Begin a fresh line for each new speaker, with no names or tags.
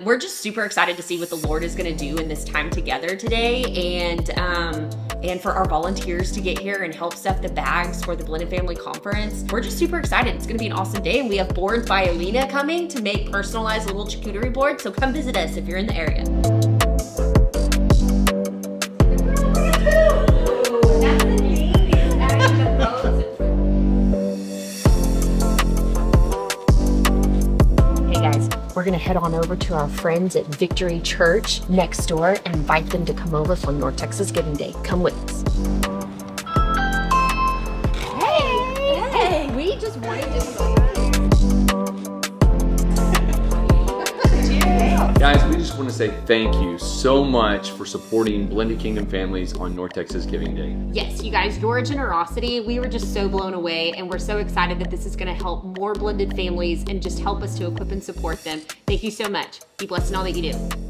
We're just super excited to see what the Lord is going to do in this time together today, and um, and for our volunteers to get here and help stuff the bags for the Blended Family Conference. We're just super excited. It's going to be an awesome day, and we have boards by Alina coming to make personalized little charcuterie boards. So come visit us if you're in the area. We're gonna head on over to our friends at Victory Church next door and invite them to come over for North Texas Giving Day. Come with us. Hey, hey, we just wanted to
Guys, we just want to say thank you so much for supporting Blended Kingdom families on North Texas Giving Day.
Yes, you guys, your generosity, we were just so blown away and we're so excited that this is going to help more blended families and just help us to equip and support them. Thank you so much. Be blessed in all that you do.